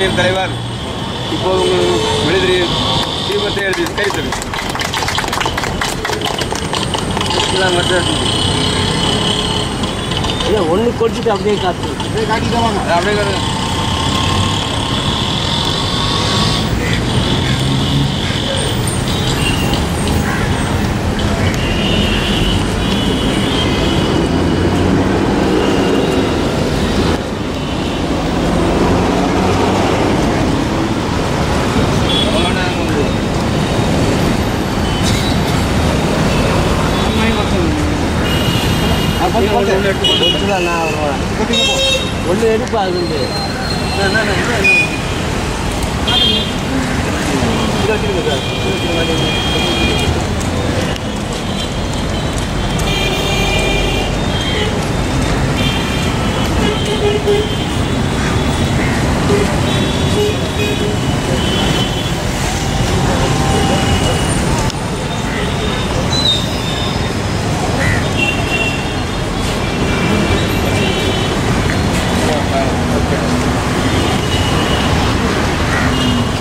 தலைவர் இப்போது உங்கள் விடுதலை தீபத்தை எழுதி கைத்தரு இல்லை ஒன்று கொடிச்சிட்டு அப்படியே காத்து. அப்படியே கரு. ஒன்று எடுப்பா அது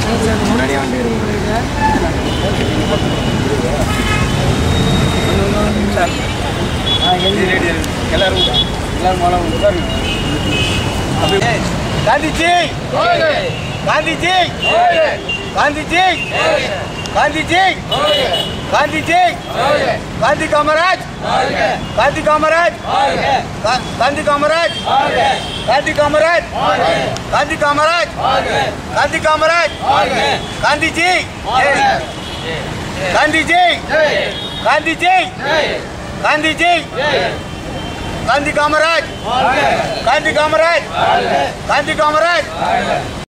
வந்து எல்லாரும் எல்லாரும் மாலை உட்காருங்க அப்படியே காந்திஜி காந்திஜி காந்திஜி காந்திஜி காந்திஜி காந்தி காமராஜ். காந்தி காமராஜ். காந்தி காமராஜ். காந்தி காமராஜ் காந்தி காமராஜ் காந்தி காமராஜ் காந்திஜி காந்திஜி காந்திஜி காந்திஜி காந்தி காமராஜ் காந்தி காமராஜ் காந்தி காமராஜ்